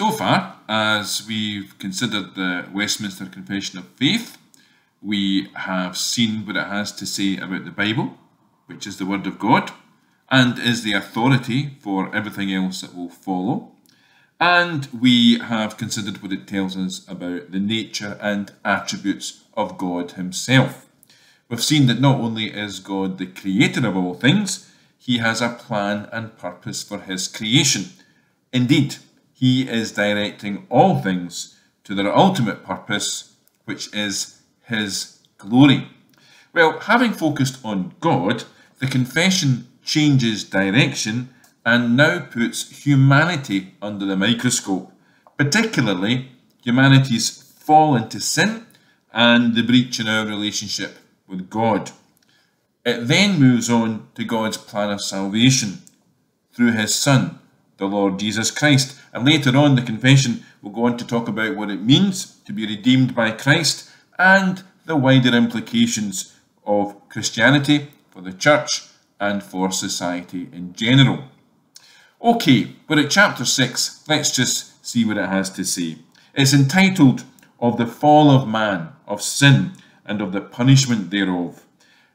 So far, as we've considered the Westminster Confession of Faith, we have seen what it has to say about the Bible, which is the Word of God, and is the authority for everything else that will follow. And we have considered what it tells us about the nature and attributes of God Himself. We've seen that not only is God the creator of all things, He has a plan and purpose for His creation. Indeed, He is directing all things to their ultimate purpose, which is His glory. Well, having focused on God, the confession changes direction and now puts humanity under the microscope, particularly humanity's fall into sin and the breach in our relationship with God. It then moves on to God's plan of salvation through his Son, the Lord Jesus Christ. And later on, the confession will go on to talk about what it means to be redeemed by Christ and the wider implications of Christianity for the church and for society in general. Okay, we're at chapter 6. Let's just see what it has to say. It's entitled Of the Fall of Man, of Sin, and of the Punishment thereof.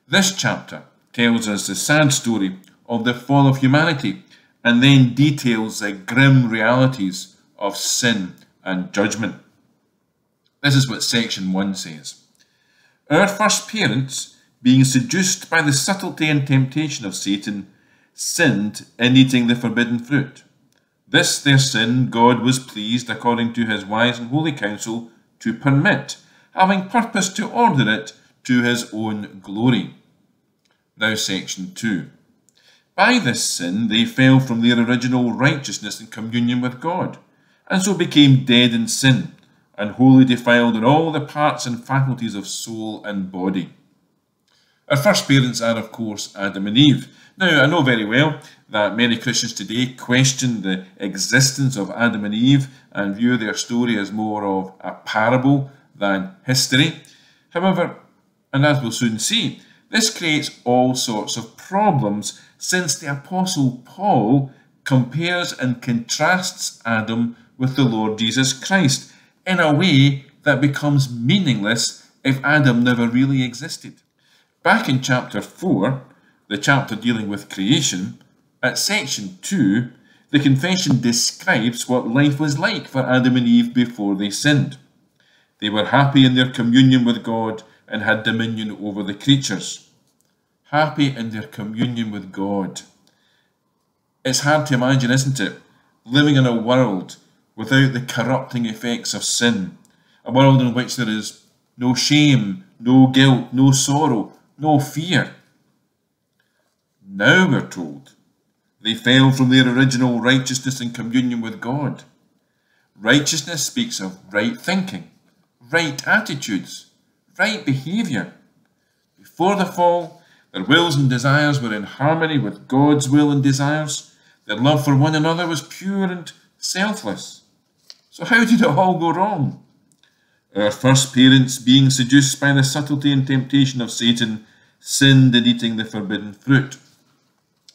This chapter tells us the sad story of the fall of humanity and then details the grim realities of sin and judgment. This is what section 1 says. Our first parents, being seduced by the subtlety and temptation of Satan, sinned in eating the forbidden fruit. This their sin God was pleased, according to his wise and holy counsel, to permit, having purpose to order it to his own glory. Now, section 2. By this sin they fell from their original righteousness and communion with God, and so became dead in sin, and wholly defiled in all the parts and faculties of soul and body. Our first parents are, of course, Adam and Eve, now, I know very well that many Christians today question the existence of Adam and Eve and view their story as more of a parable than history. However, and as we'll soon see, this creates all sorts of problems since the Apostle Paul compares and contrasts Adam with the Lord Jesus Christ in a way that becomes meaningless if Adam never really existed. Back in chapter 4, the chapter dealing with creation, at section 2, the confession describes what life was like for Adam and Eve before they sinned. They were happy in their communion with God and had dominion over the creatures. Happy in their communion with God. It's hard to imagine, isn't it? Living in a world without the corrupting effects of sin. A world in which there is no shame, no guilt, no sorrow, no fear. Now we're told they fell from their original righteousness and communion with God. Righteousness speaks of right thinking, right attitudes, right behaviour. Before the fall, their wills and desires were in harmony with God's will and desires. Their love for one another was pure and selfless. So, how did it all go wrong? Our first parents, being seduced by the subtlety and temptation of Satan, sinned in eating the forbidden fruit.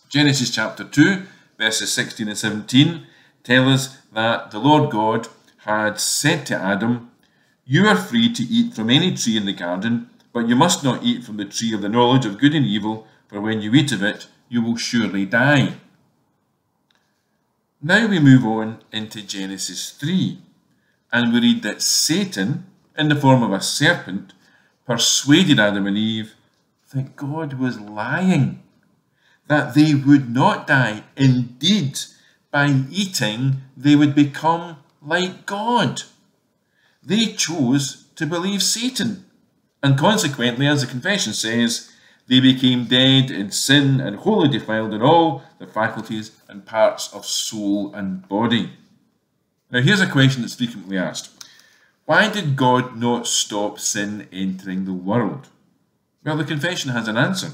Genesis chapter 2, verses 16 and 17 tell us that the Lord God had said to Adam, You are free to eat from any tree in the garden, but you must not eat from the tree of the knowledge of good and evil, for when you eat of it, you will surely die. Now we move on into Genesis 3, and we read that Satan, in the form of a serpent, persuaded Adam and Eve that God was lying that they would not die. Indeed, by eating, they would become like God. They chose to believe Satan, and consequently, as the confession says, they became dead in sin and wholly defiled in all the faculties and parts of soul and body. Now, here's a question that's frequently asked Why did God not stop sin entering the world? Well, the confession has an answer.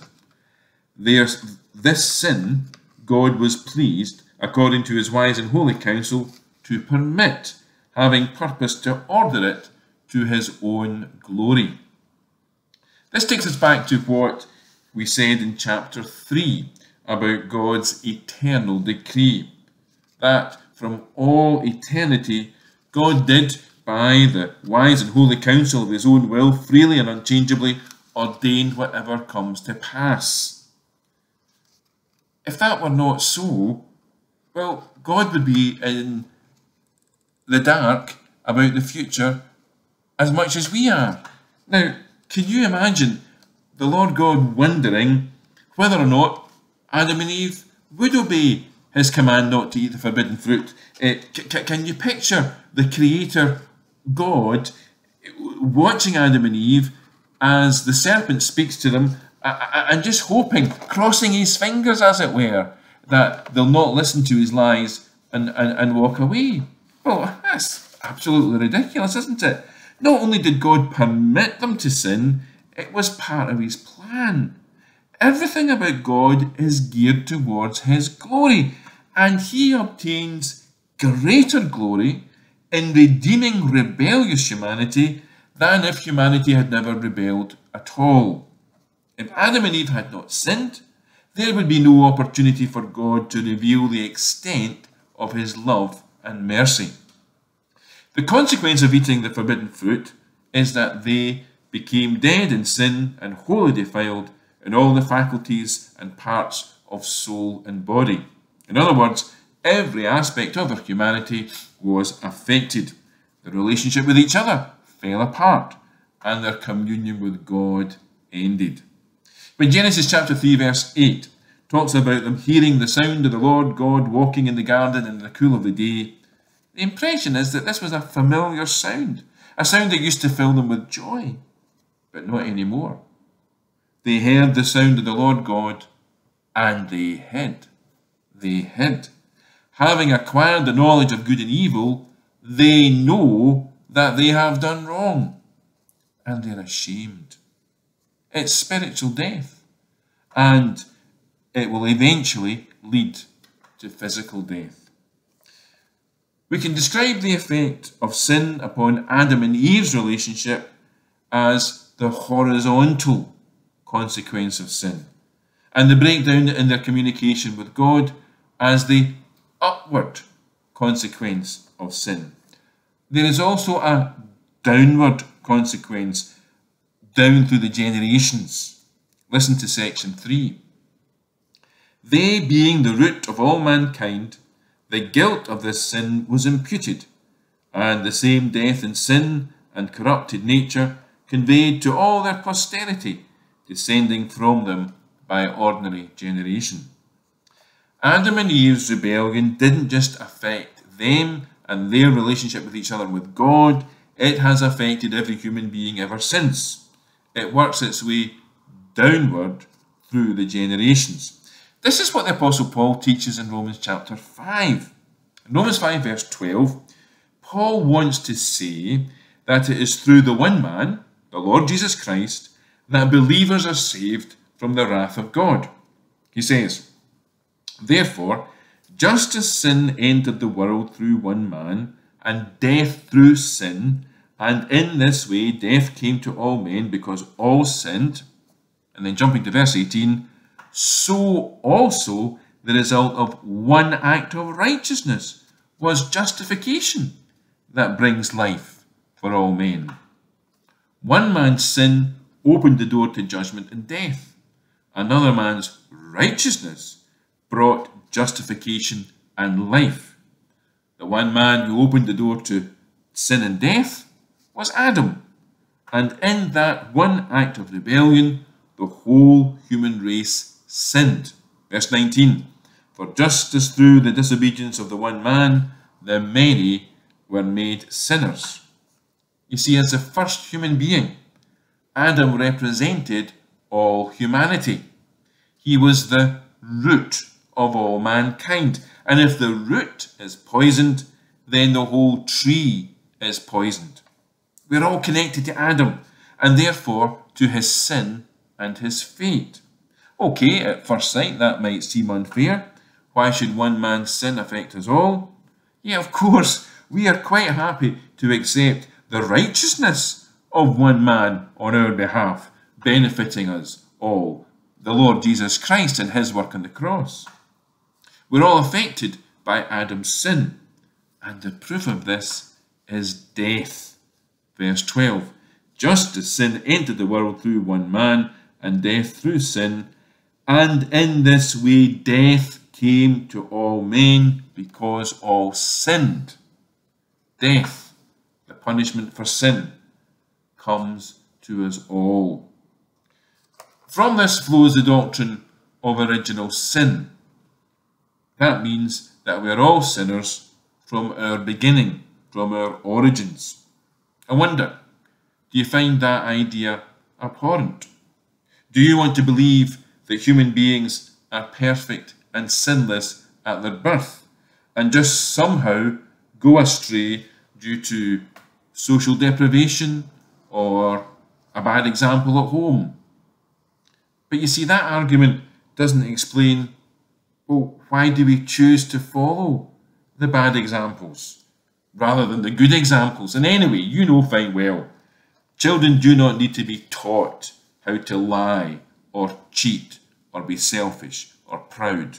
There's this sin God was pleased, according to his wise and holy counsel, to permit, having purpose to order it to his own glory. This takes us back to what we said in chapter 3 about God's eternal decree. That from all eternity, God did, by the wise and holy counsel of his own will, freely and unchangeably ordain whatever comes to pass. If that were not so, well, God would be in the dark about the future as much as we are. Now, can you imagine the Lord God wondering whether or not Adam and Eve would obey his command not to eat the forbidden fruit? Uh, can you picture the Creator God watching Adam and Eve as the serpent speaks to them and just hoping, crossing his fingers as it were, that they'll not listen to his lies and, and, and walk away? Well, that's absolutely ridiculous, isn't it? Not only did God permit them to sin, it was part of his plan. Everything about God is geared towards his glory, and he obtains greater glory in redeeming rebellious humanity than if humanity had never rebelled at all. If Adam and Eve had not sinned, there would be no opportunity for God to reveal the extent of his love and mercy. The consequence of eating the forbidden fruit is that they became dead in sin and wholly defiled in all the faculties and parts of soul and body. In other words, every aspect of their humanity was affected. The relationship with each other fell apart, and their communion with God ended. When Genesis chapter 3, verse 8 talks about them hearing the sound of the Lord God walking in the garden in the cool of the day, the impression is that this was a familiar sound, a sound that used to fill them with joy, but not anymore. They heard the sound of the Lord God, and they hid. They hid. Having acquired the knowledge of good and evil, they know that they have done wrong, and they're ashamed. It's spiritual death, and it will eventually lead to physical death. We can describe the effect of sin upon Adam and Eve's relationship as the horizontal consequence of sin, and the breakdown in their communication with God as the upward consequence of sin. There is also a downward consequence down through the generations. Listen to section 3. They, being the root of all mankind, the guilt of this sin was imputed, and the same death in sin and corrupted nature conveyed to all their posterity, descending from them by ordinary generation. Adam and Eve's rebellion didn't just affect them and their relationship with each other and with God, it has affected every human being ever since. It works its way downward through the generations. This is what the Apostle Paul teaches in Romans chapter 5. In Romans 5, verse 12, Paul wants to say that it is through the one man, the Lord Jesus Christ, that believers are saved from the wrath of God. He says, Therefore, just as sin entered the world through one man, and death through sin, and in this way death came to all men because all sinned. And then jumping to verse 18, so also the result of one act of righteousness was justification that brings life for all men. One man's sin opened the door to judgment and death. Another man's righteousness brought justification and life. The one man who opened the door to sin and death was Adam. And in that one act of rebellion, the whole human race sinned. Verse 19 For just as through the disobedience of the one man, the many were made sinners. You see, as the first human being, Adam represented all humanity. He was the root of all mankind. And if the root is poisoned, then the whole tree is poisoned. We're all connected to Adam, and therefore to his sin and his fate. Okay, at first sight that might seem unfair. Why should one man's sin affect us all? Yeah, of course, we are quite happy to accept the righteousness of one man on our behalf, benefiting us all, the Lord Jesus Christ and his work on the cross. We're all affected by Adam's sin. And the proof of this is death. Verse 12 Just as sin entered the world through one man, and death through sin, and in this way death came to all men because all sinned. Death, the punishment for sin, comes to us all. From this flows the doctrine of original sin. That means that we are all sinners from our beginning, from our origins. I wonder, do you find that idea abhorrent? Do you want to believe that human beings are perfect and sinless at their birth and just somehow go astray due to social deprivation or a bad example at home? But you see, that argument doesn't explain well, why do we choose to follow the bad examples rather than the good examples? And anyway, you know fine well, children do not need to be taught how to lie or cheat or be selfish or proud.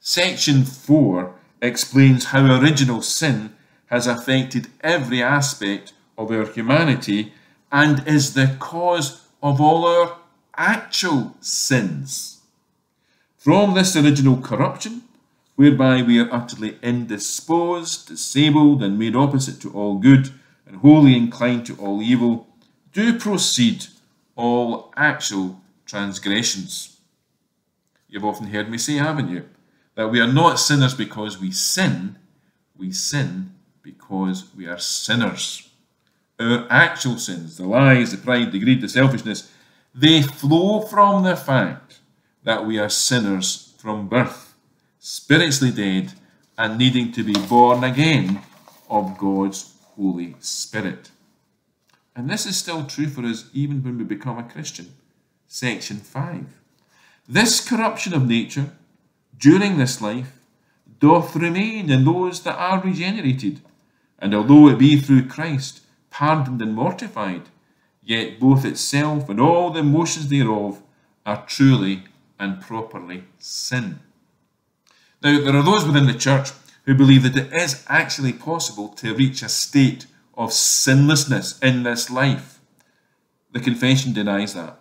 Section 4 explains how original sin has affected every aspect of our humanity and is the cause of all our actual sins. From this original corruption, whereby we are utterly indisposed, disabled, and made opposite to all good, and wholly inclined to all evil, do proceed all actual transgressions. You've often heard me say, haven't you, that we are not sinners because we sin, we sin because we are sinners. Our actual sins, the lies, the pride, the greed, the selfishness, they flow from the fact that we are sinners from birth, spiritually dead, and needing to be born again of God's Holy Spirit. And this is still true for us even when we become a Christian. Section 5. This corruption of nature during this life doth remain in those that are regenerated, and although it be through Christ pardoned and mortified, yet both itself and all the motions thereof are truly and properly sin. Now, there are those within the church who believe that it is actually possible to reach a state of sinlessness in this life. The confession denies that.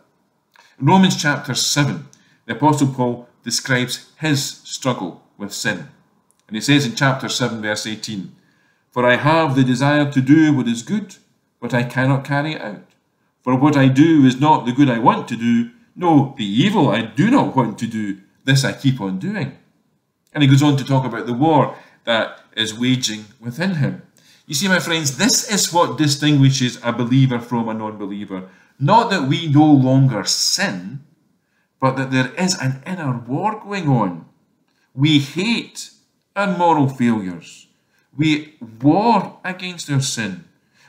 In Romans chapter 7, the Apostle Paul describes his struggle with sin. And he says in chapter 7, verse 18, For I have the desire to do what is good, but I cannot carry it out. For what I do is not the good I want to do, no, the evil I do not want to do, this I keep on doing. And he goes on to talk about the war that is waging within him. You see, my friends, this is what distinguishes a believer from a non believer. Not that we no longer sin, but that there is an inner war going on. We hate our moral failures. We war against our sin.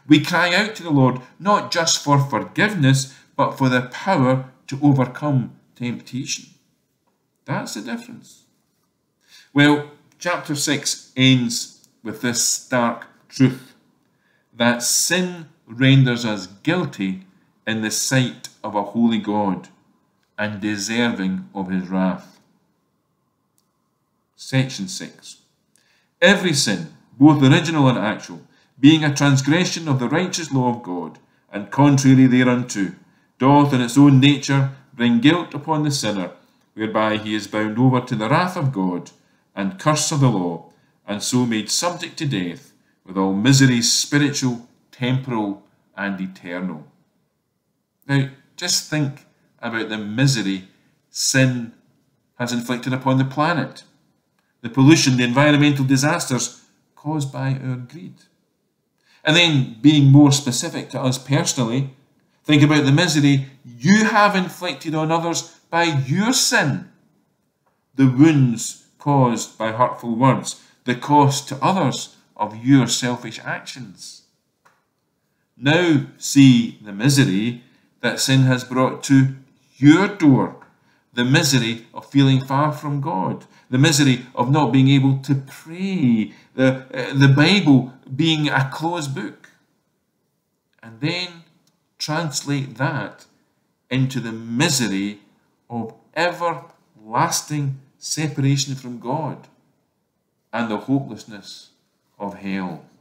We cry out to the Lord not just for forgiveness, but for the power to overcome temptation. That's the difference. Well, chapter 6 ends with this stark truth that sin renders us guilty in the sight of a holy God and deserving of his wrath. Section 6 Every sin, both original and actual, being a transgression of the righteous law of God, and contrary thereunto, doth in its own nature bring guilt upon the sinner, whereby he is bound over to the wrath of God and curse of the law, and so made subject to death, with all miseries spiritual, temporal, and eternal. Now, just think about the misery sin has inflicted upon the planet, the pollution, the environmental disasters caused by our greed. And then, being more specific to us personally, Think about the misery you have inflicted on others by your sin, the wounds caused by hurtful words, the cost to others of your selfish actions. Now see the misery that sin has brought to your door, the misery of feeling far from God, the misery of not being able to pray, the, uh, the Bible being a closed book. And then translate that into the misery of everlasting separation from God and the hopelessness of hell.